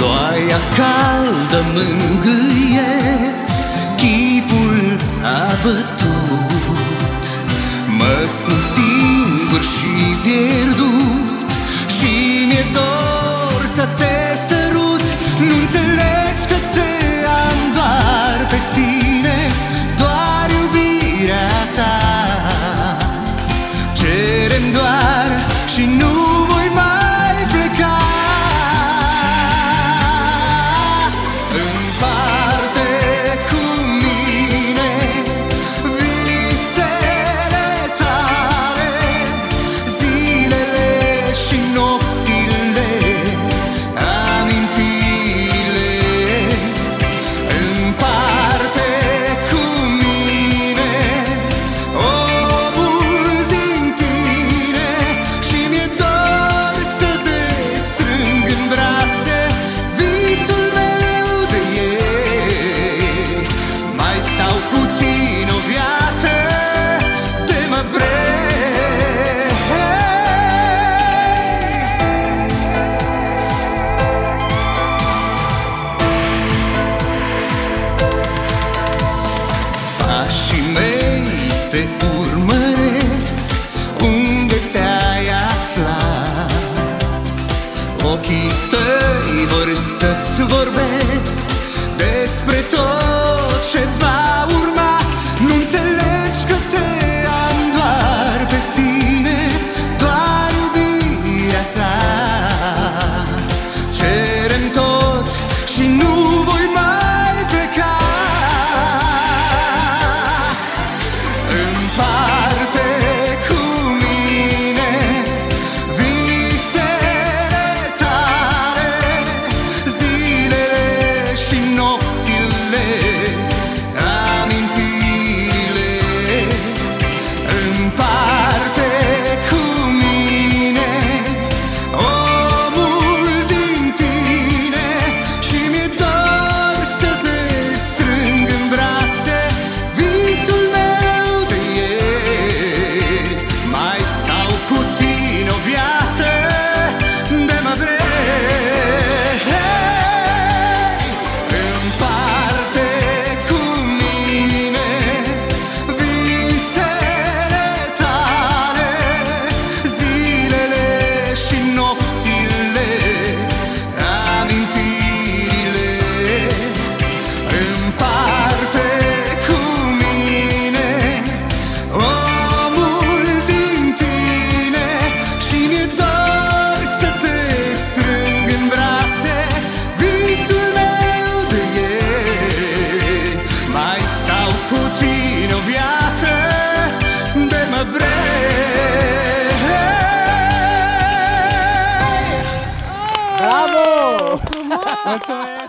Ploaia caldă mângâie Chipul abătut Mă simt singur și pierdut Și mi-e dor să te vor să-ți vorbesc despre tot. potine ovviate de më vrej Bravo! Wow.